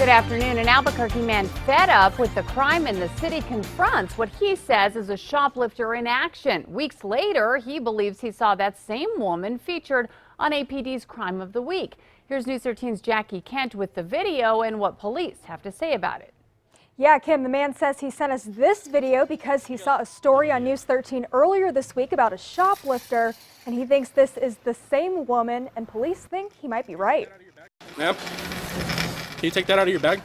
Good afternoon. An Albuquerque man fed up with the crime in the city confronts what he says is a shoplifter in action. Weeks later, he believes he saw that same woman featured on APD's Crime of the Week. Here's News 13's Jackie Kent with the video and what police have to say about it. Yeah, Kim, the man says he sent us this video because he saw a story on News 13 earlier this week about a shoplifter, and he thinks this is the same woman, and police think he might be right. Ma'am, can you take that out of your bag?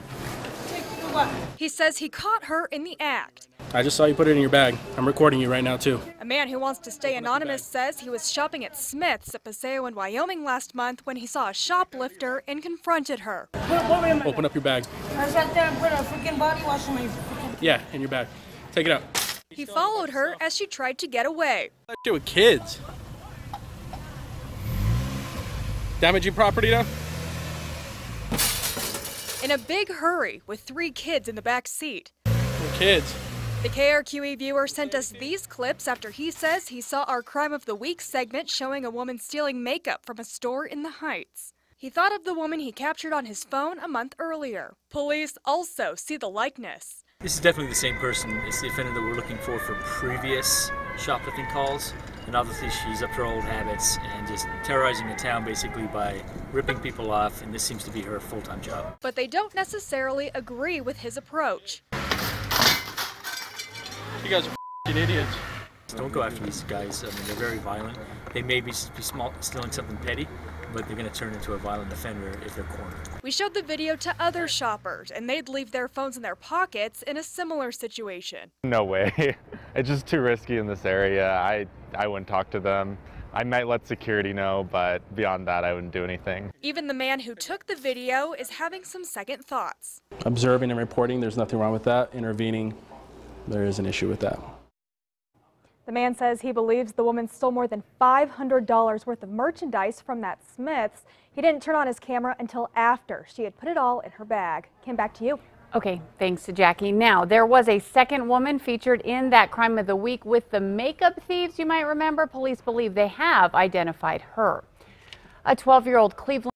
He says he caught her in the act. I just saw you put it in your bag. I'm recording you right now, too. A man who wants to stay anonymous says he was shopping at Smith's at Paseo in Wyoming last month when he saw a shoplifter and confronted her. Open up your bag. I sat there and put a freaking body wash in my freaking. Yeah, in your bag. Take it out. He followed her as she tried to get away. Do with kids? Damaging property now? In a big hurry with three kids in the back seat. What kids? The KRQE viewer sent us these clips after he says he saw our Crime of the Week segment showing a woman stealing makeup from a store in the Heights. He thought of the woman he captured on his phone a month earlier. Police also see the likeness. This is definitely the same person. It's the offender that we're looking for for previous shoplifting calls. And obviously she's up to her old habits and just terrorizing the town basically by ripping people off. And this seems to be her full-time job. But they don't necessarily agree with his approach. You guys are f***ing idiots. Don't go after these guys. I mean, they're very violent. They may be, be small, stealing something petty, but they're going to turn into a violent offender if they're cornered. We showed the video to other shoppers, and they'd leave their phones in their pockets in a similar situation. No way. it's just too risky in this area. I, I wouldn't talk to them. I might let security know, but beyond that, I wouldn't do anything. Even the man who took the video is having some second thoughts. Observing and reporting, there's nothing wrong with that. Intervening, there is an issue with that. The man says he believes the woman stole more than $500 worth of merchandise from that Smith's. He didn't turn on his camera until after she had put it all in her bag. Kim, back to you. Okay, thanks to Jackie. Now, there was a second woman featured in that crime of the week with the makeup thieves, you might remember. Police believe they have identified her. A 12 year old Cleveland